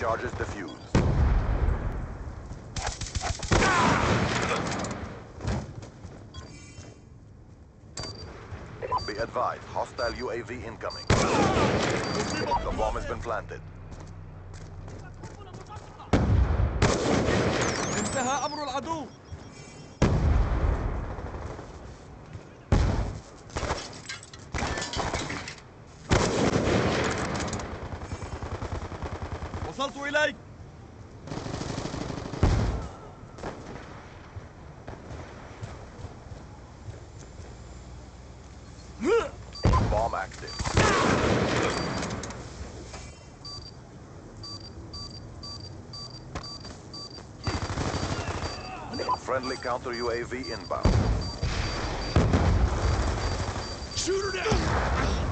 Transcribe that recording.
Charges defused. Be advised, hostile UAV incoming. The bomb has been planted. انتهى أمر العدو وصلت إليك Bomb active. Friendly counter UAV inbound. Shoot her down!